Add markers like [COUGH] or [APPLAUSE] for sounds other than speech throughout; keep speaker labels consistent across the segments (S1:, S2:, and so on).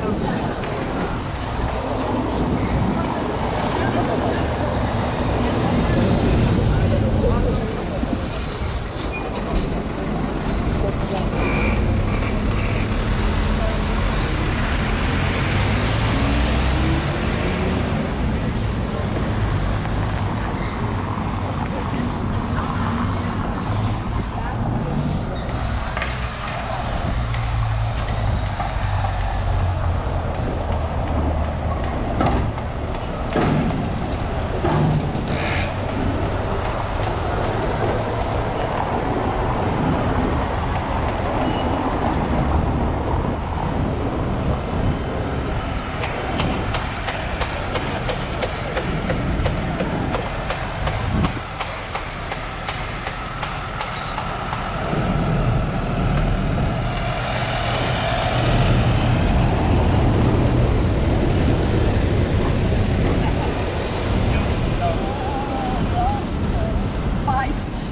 S1: 他们。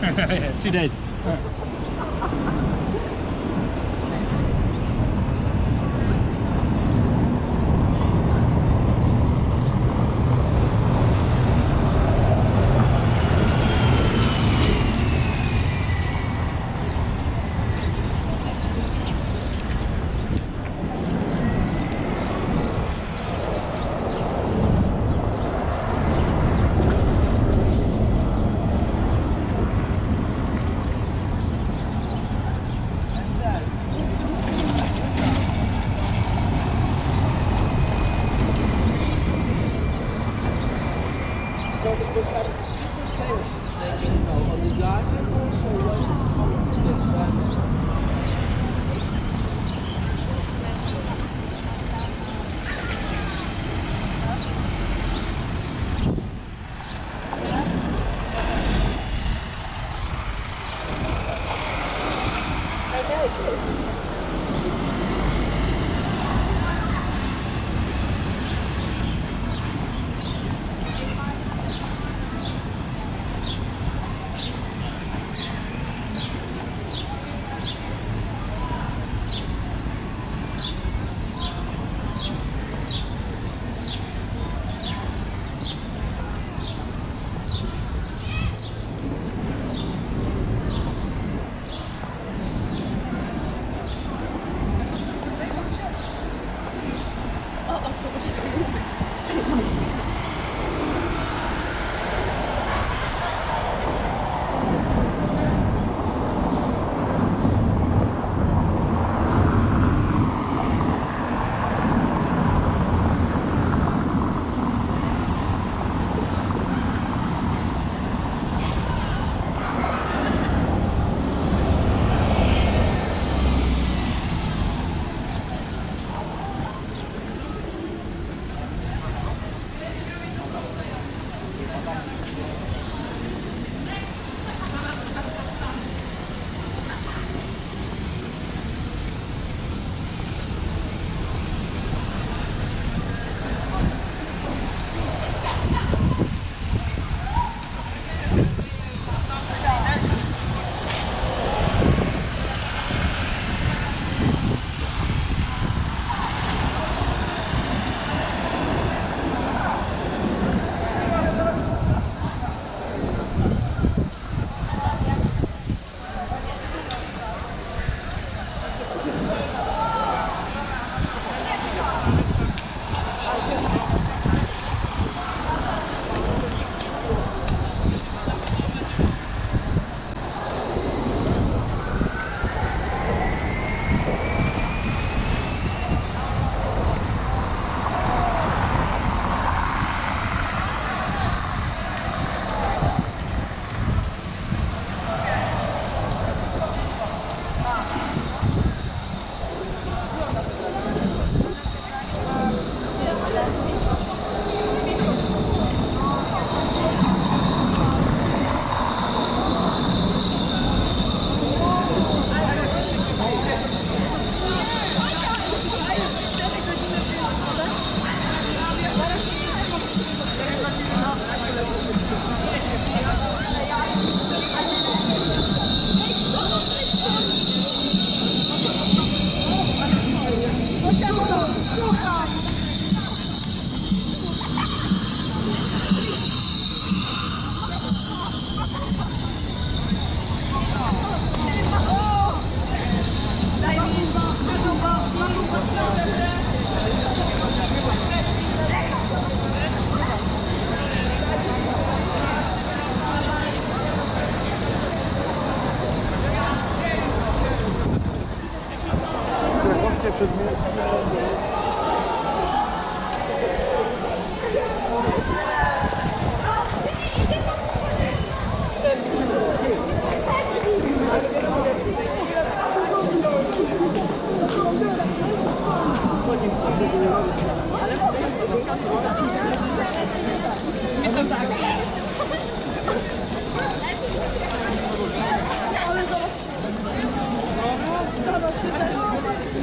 S1: [LAUGHS]
S2: Two days. [LAUGHS]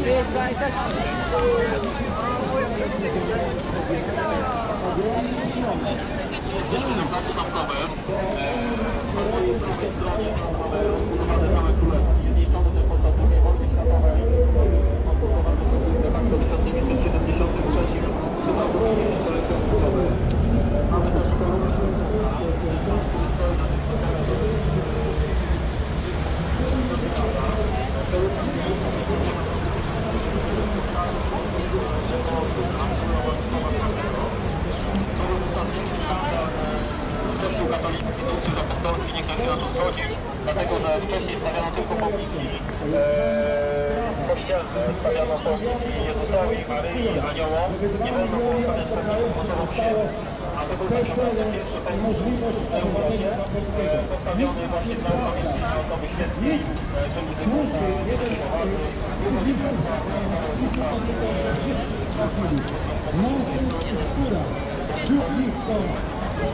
S3: Jesteśmy na placu zamkowym. Po prawej stronie zbudowany Zamek Królewski. Jest zniszczony też podczas II wojny światowej. Konstruowany de w 1973 tym roku stuleciu odbudowy. Mamy też kolumny Kościół katolicki, Nuncjusz Apostolski nie się na to zgodzić, dlatego że wcześniej stawiano tylko pomniki e, kościelne, stawiano pomniki Jezusowi, Maryi, Aniołom, nie wolno było stawiać pomników osobom świętym. A to był tak naprawdę pierwszy pomnik w Europie, postawiony właśnie dla osoby świętej,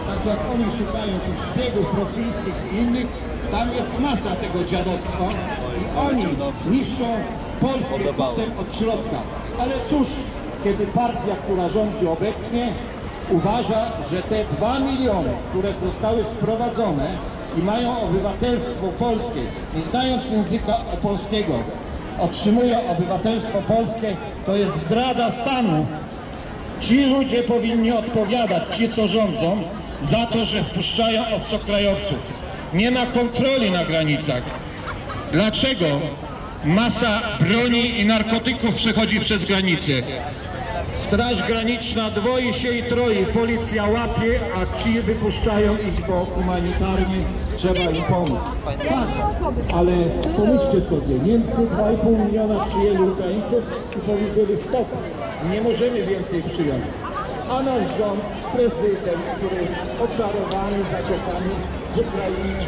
S4: tak jak oni szukają tych szpiegów rosyjskich i innych, tam jest masa tego dziadostwa i oni niszczą Polskę potem od środka. Ale cóż, kiedy partia, która rządzi obecnie, uważa, że te dwa miliony, które zostały sprowadzone i mają obywatelstwo polskie, nie znając języka polskiego, otrzymują obywatelstwo polskie, to jest zdrada stanu, Ci ludzie powinni odpowiadać, ci co rządzą, za to, że wpuszczają obcokrajowców. Nie ma kontroli na granicach. Dlaczego masa broni i narkotyków przechodzi przez granicę? Straż Graniczna dwoi się i troi, policja łapie, a ci wypuszczają ich, bo humanitarnie trzeba im pomóc. Tak, ale pomyślcie sobie, Niemcy 2,5 miliona przyjęli Ukraińców i powiedzieli stop, nie możemy więcej przyjąć. A nasz rząd, prezydent, który jest oczarowany zakopami w Ukrainie,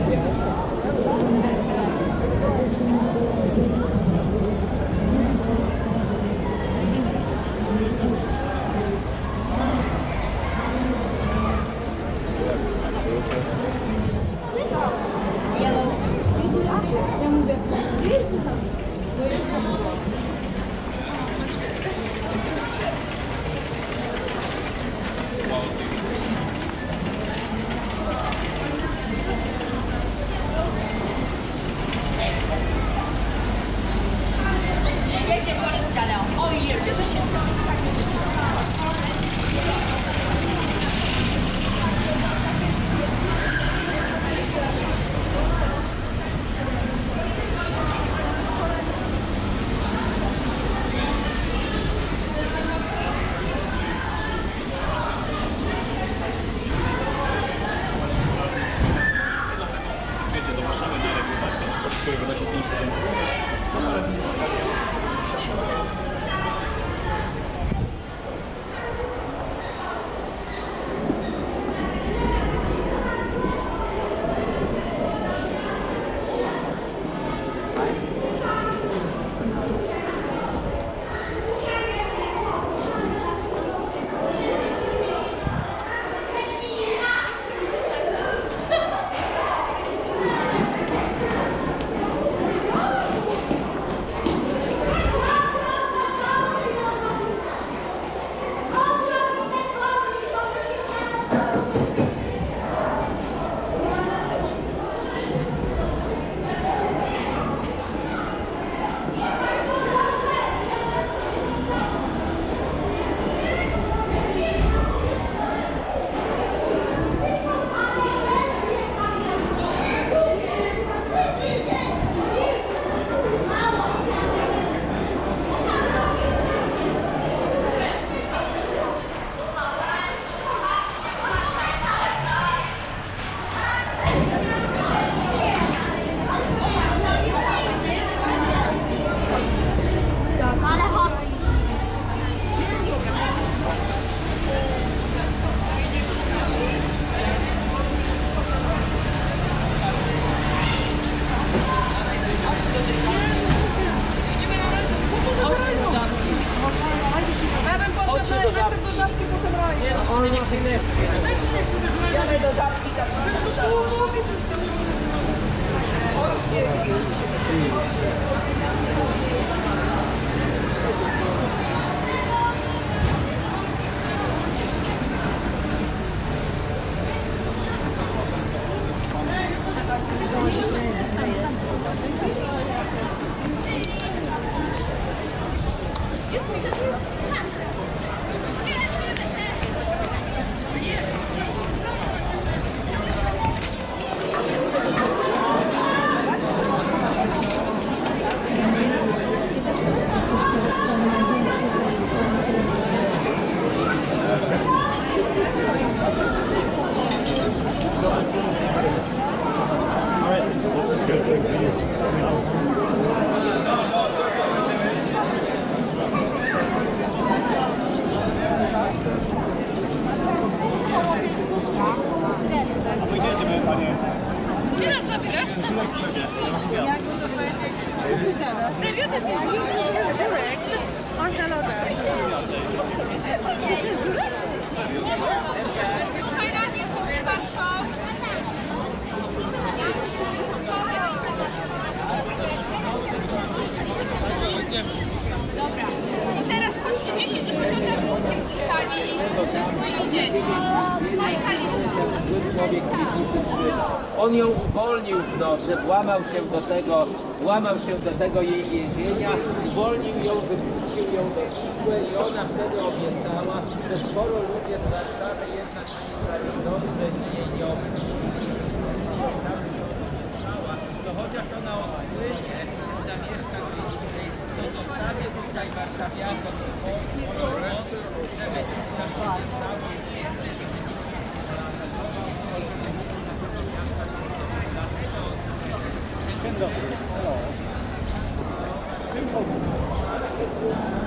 S2: Yeah. Nocy, włamał się do tego, włamał się do tego jej więzienia, uwolnił ją, wypuścił ją do Wisły i ona wtedy obiecała, że sporo ludzie z Warszawy jednak nie dobrze i jej nie opuści. To chociaż ona odpłynie, zamieszka gdzie indziej, to zostawię tutaj warszawiakom swoją moc, żeby nic tam się nie stało
S5: Thank you.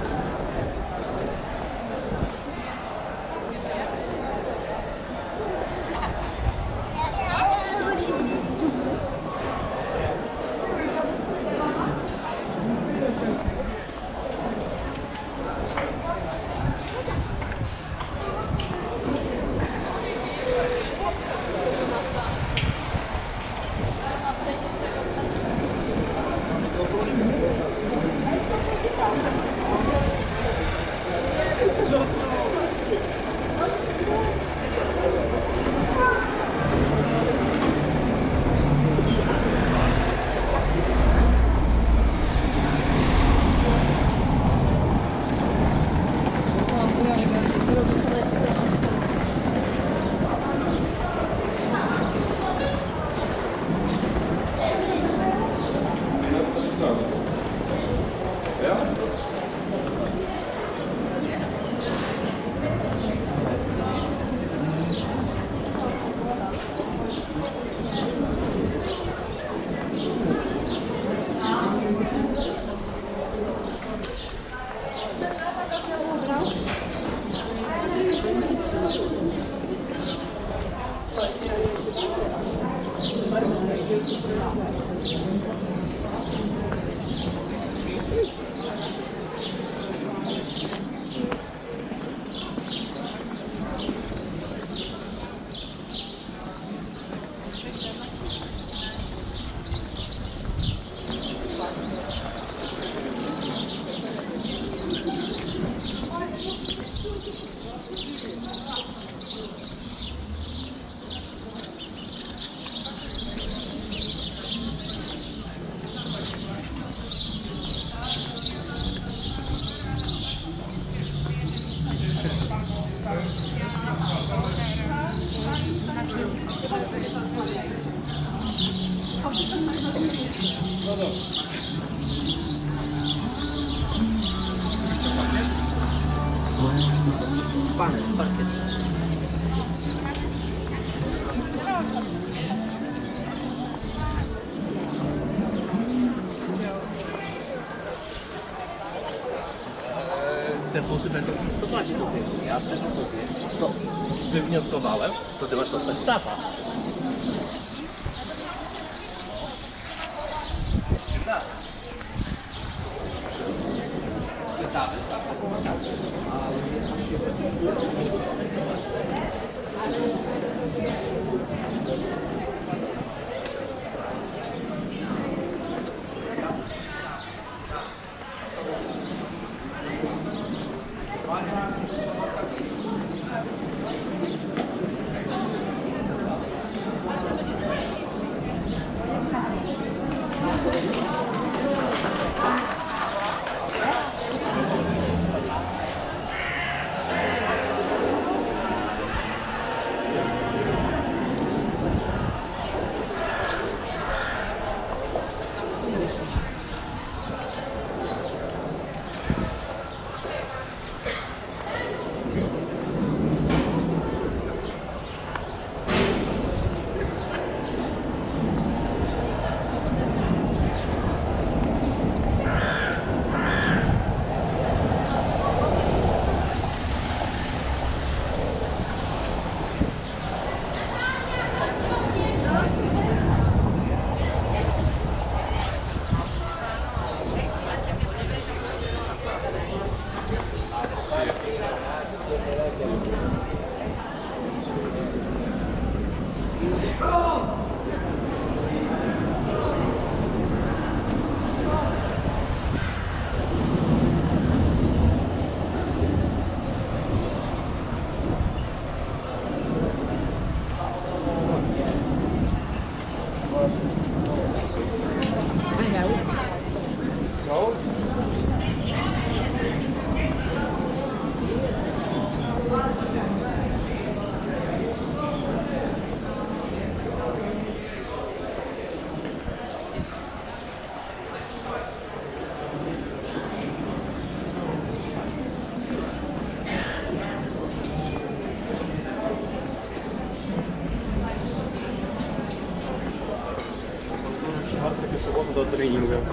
S5: ja z tego sobie, co wywnioskowałem, to ty masz dostać stafa.
S6: Pytamy, doutor Inga.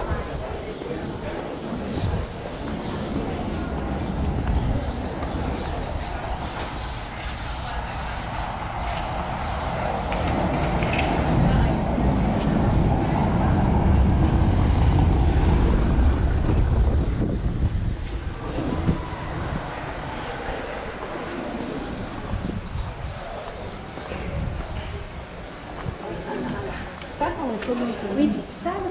S6: Weet je, staan